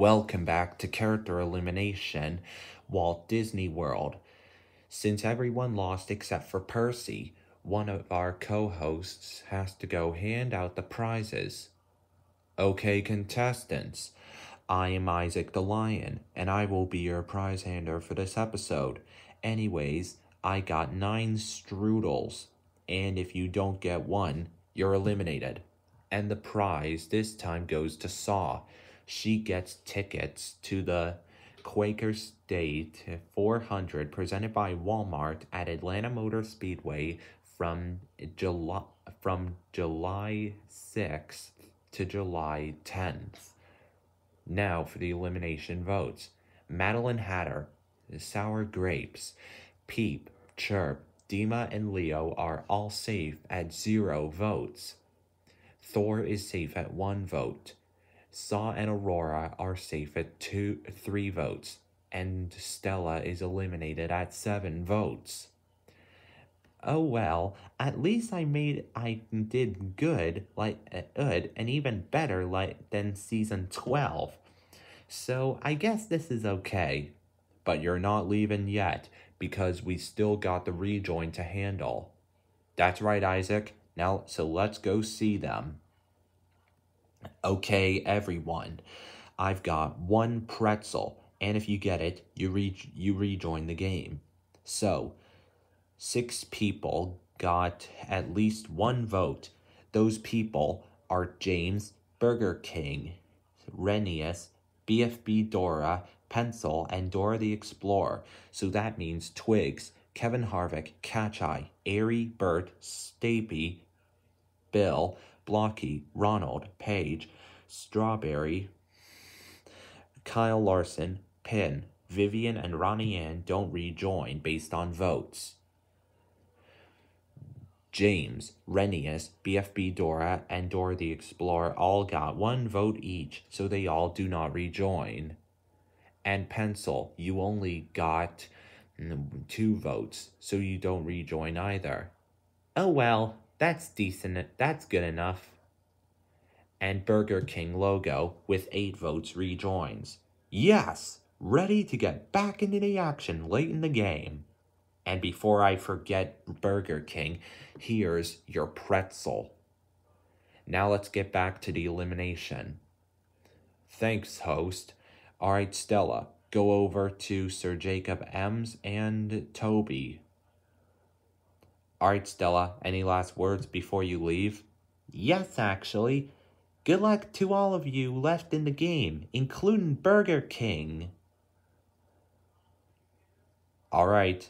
Welcome back to Character Elimination, Walt Disney World. Since everyone lost except for Percy, one of our co-hosts has to go hand out the prizes. Okay, contestants, I am Isaac the Lion, and I will be your prize hander for this episode. Anyways, I got nine strudels, and if you don't get one, you're eliminated. And the prize this time goes to Saw she gets tickets to the Quaker State 400 presented by Walmart at Atlanta Motor Speedway from July from July 6th to July 10th. Now for the elimination votes. Madeline Hatter, Sour Grapes, Peep, Chirp, Dima, and Leo are all safe at zero votes. Thor is safe at one vote. Saw and Aurora are safe at two, three votes, and Stella is eliminated at seven votes. Oh well, at least I made I did good like uh, good and even better like than season 12. So I guess this is okay. But you're not leaving yet because we still got the rejoin to handle. That's right, Isaac. Now so let's go see them. Okay, everyone, I've got one pretzel, and if you get it, you re you rejoin the game. So, six people got at least one vote. Those people are James, Burger King, Rheneas, BFB Dora, Pencil, and Dora the Explorer. So that means Twigs, Kevin Harvick, Catch-Eye, Airy, Bert, Stapy, Bill, Blocky, Ronald, Page, Strawberry, Kyle Larson, Pin, Vivian, and Ronnie Ann don't rejoin based on votes. James, Rheneas, BFB Dora, and Dora the Explorer all got one vote each, so they all do not rejoin. And Pencil, you only got mm, two votes, so you don't rejoin either. Oh well, that's decent. That's good enough. And Burger King logo with eight votes rejoins. Yes, ready to get back into the action late in the game. And before I forget Burger King, here's your pretzel. Now let's get back to the elimination. Thanks, host. All right, Stella, go over to Sir Jacob Ems and Toby. All right, Stella, any last words before you leave? Yes, actually. Good luck to all of you left in the game, including Burger King. All right,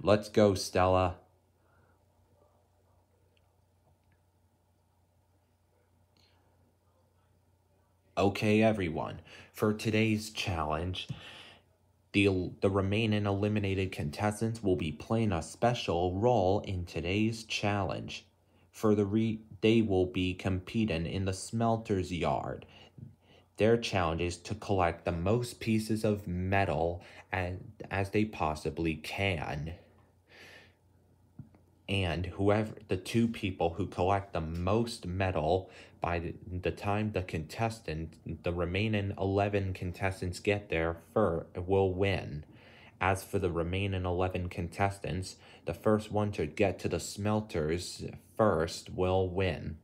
let's go, Stella. Okay, everyone, for today's challenge, the, the remaining eliminated contestants will be playing a special role in today's challenge. For the they will be competing in the smelter's yard. Their challenge is to collect the most pieces of metal as, as they possibly can. And whoever the two people who collect the most metal by the, the time the contestant, the remaining 11 contestants get there for, will win. As for the remaining 11 contestants, the first one to get to the smelters first will win.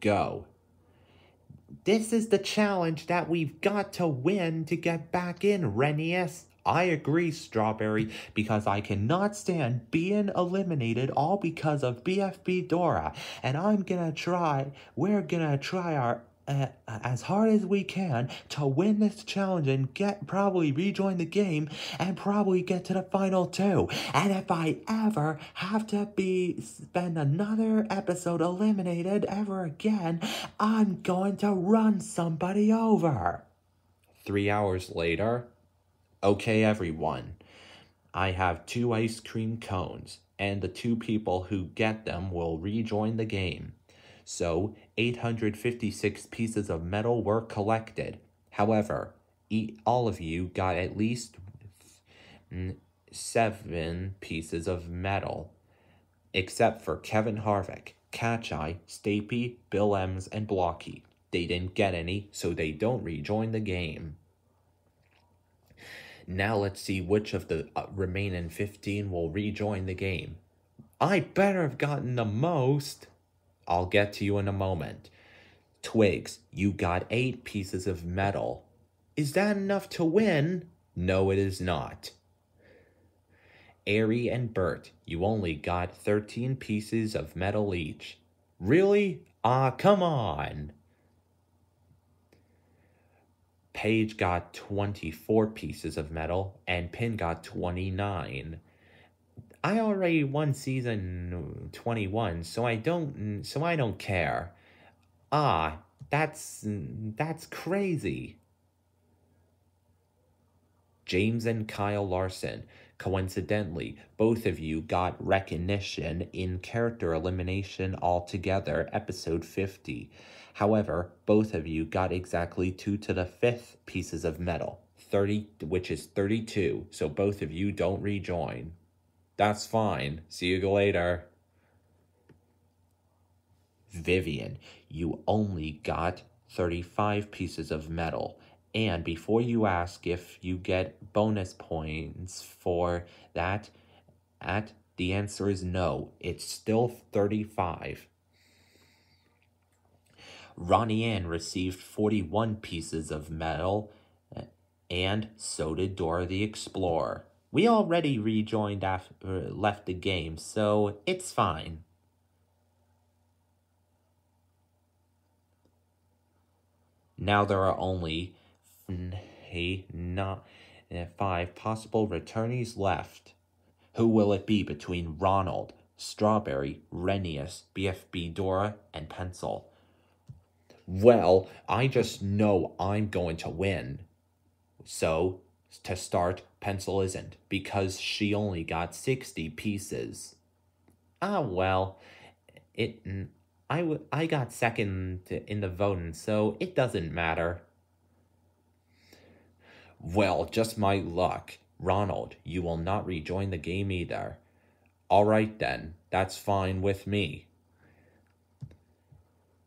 Go. This is the challenge that we've got to win to get back in, Rheneas. I agree, Strawberry, because I cannot stand being eliminated all because of BFB Dora. And I'm gonna try, we're gonna try our uh, as hard as we can to win this challenge and get probably rejoin the game and probably get to the final two. And if I ever have to be spend another episode eliminated ever again, I'm going to run somebody over. Three hours later, Okay, everyone. I have two ice cream cones, and the two people who get them will rejoin the game. So, 856 pieces of metal were collected. However, all of you got at least seven pieces of metal, except for Kevin Harvick, Catch-Eye, Stapy, Bill Ems, and Blocky. They didn't get any, so they don't rejoin the game. Now let's see which of the uh, remaining 15 will rejoin the game. I better have gotten the most. I'll get to you in a moment. Twigs, you got eight pieces of metal. Is that enough to win? No, it is not. Airy and Bert, you only got 13 pieces of metal each. Really? Ah, come on. Paige got 24 pieces of metal, and Pin got 29. I already won season 21, so I don't so I don't care. Ah, that's that's crazy. James and Kyle Larson. Coincidentally, both of you got recognition in character elimination altogether, episode 50. However, both of you got exactly 2 to the 5th pieces of metal, 30 which is 32. So both of you don't rejoin. That's fine. See you later. Vivian, you only got 35 pieces of metal. And before you ask if you get bonus points for that, at the answer is no. It's still 35. Ronnie Ann received 41 pieces of metal, eh, and so did Dora the Explorer. We already rejoined after uh, left the game, so it's fine. Now there are only not eh, five possible returnees left. Who will it be between Ronald, Strawberry, Rheneas, BFB Dora, and Pencil? Well, I just know I'm going to win. So, to start, Pencil isn't, because she only got 60 pieces. Ah, well, it I, w- I got second in the voting, so it doesn't matter. Well, just my luck. Ronald, you will not rejoin the game either. All right then, that's fine with me.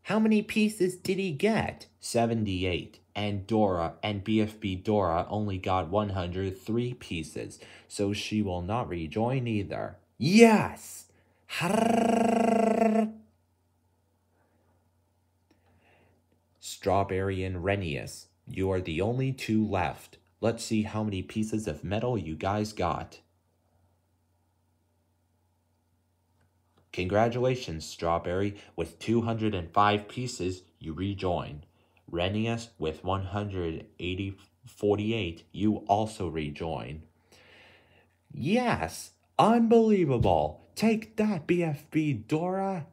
How many pieces did he get? 78. And Dora and BFB Dora only got 103 pieces, so she will not rejoin either. Yes! Strawberry and Rheneas, you are the only two left. Let's see how many pieces of metal you guys got. Congratulations, Strawberry. With 205 pieces, you rejoin. Rheneas, with 180, you also rejoin. Yes, unbelievable. Take that, BFB Dora.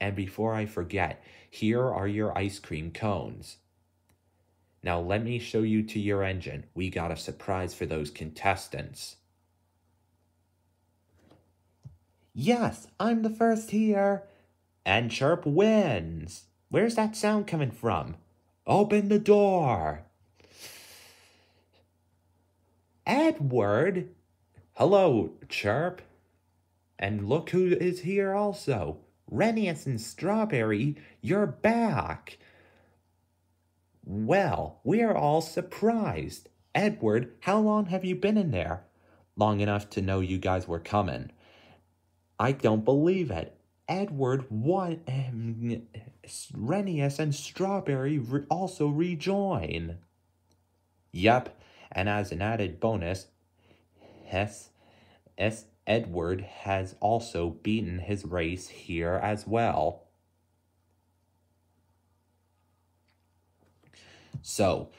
And before I forget, here are your ice cream cones. Now let me show you to your engine. We got a surprise for those contestants. Yes, I'm the first here. And Chirp wins. Where's that sound coming from? Open the door. Edward? Hello, Chirp. And look who is here also. Rheneas and Strawberry, you're back. Well, we are all surprised. Edward, how long have you been in there? Long enough to know you guys were coming. I don't believe it. Edward, what? Um, Rheneas and Strawberry re- also rejoin. Yep, and as an added bonus, S. S. Edward has also beaten his race here as well. So,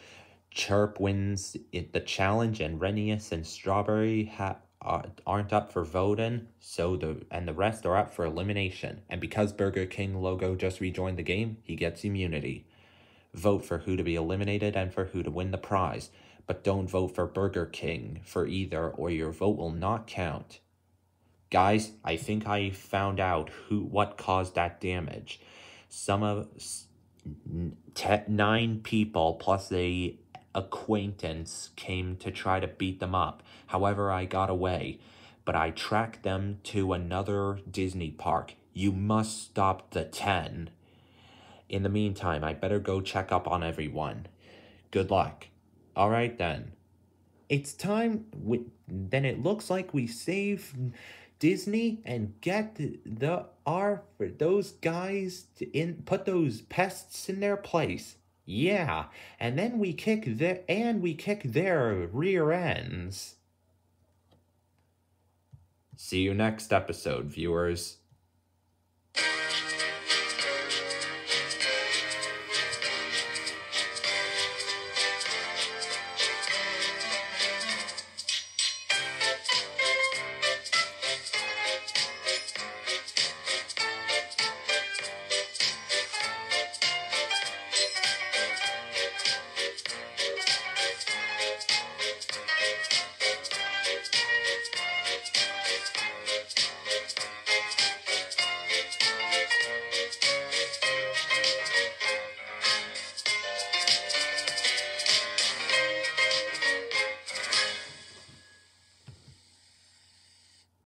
Chirp wins the challenge, and Rheneas and Strawberry ha- Uh, aren't up for voting. So the and the rest are up for elimination. And because Burger King logo just rejoined the game, he gets immunity. Vote for who to be eliminated and for who to win the prize, but don't vote for Burger King for either, or your vote will not count. Guys, I think I found out who what caused that damage. Some of nine people plus a acquaintance came to try to beat them up. However, I got away, but I tracked them to another Disney park. You must stop the 10. In the meantime, I better go check up on everyone. Good luck. All right then. It's time. We, then it looks like we save Disney and get the, the for those guys to in put those pests in their place. Yeah, and then we kick their and we kick their rear ends. See you next episode, viewers.